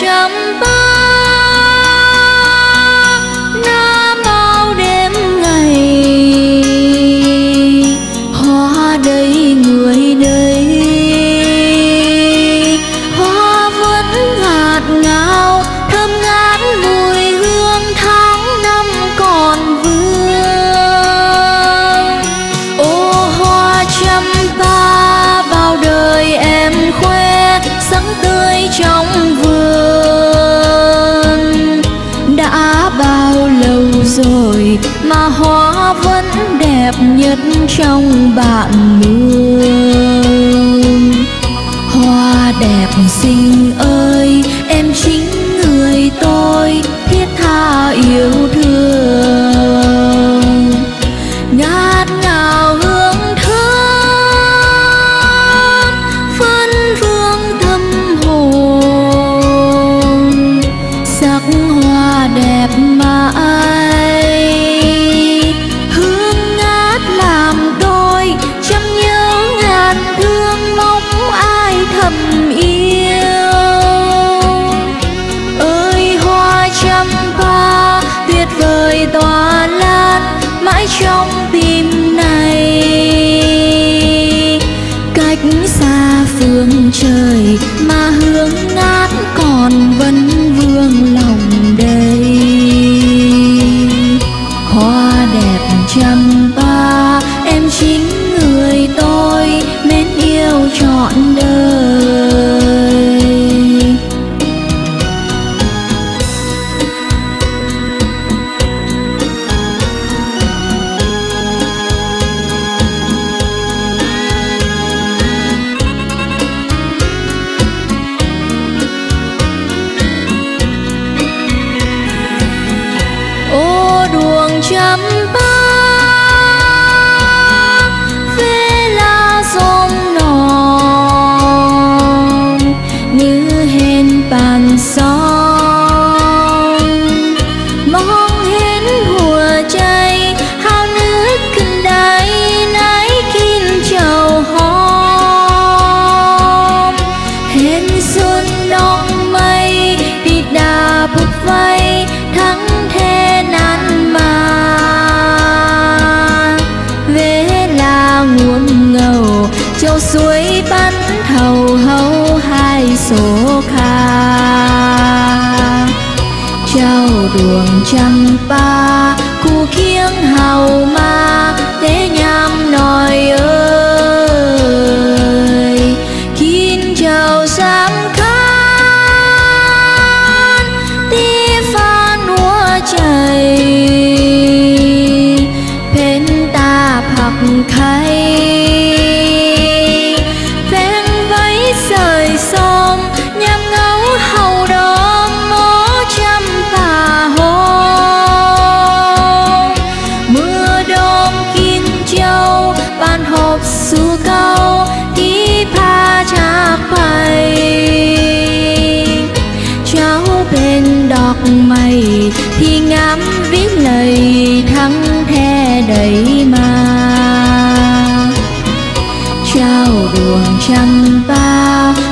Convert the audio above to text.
trăm ba. Na bao đêm ngày hoa đây người đây hoa vẫn ngạt ngào rồi mà hoa vẫn đẹp nhất trong bạn mưa, hoa đẹp xinh ơi trời mà hương ngát còn vẫn số kha trao đường trăm ba cu khiêng hầu ma tế nham nòi ơi kín chào sáng khăn tí phan úa chảy bên ta phạc khay mây thì ngắm viết lời thắng the đầy mà trao đường trăm bao.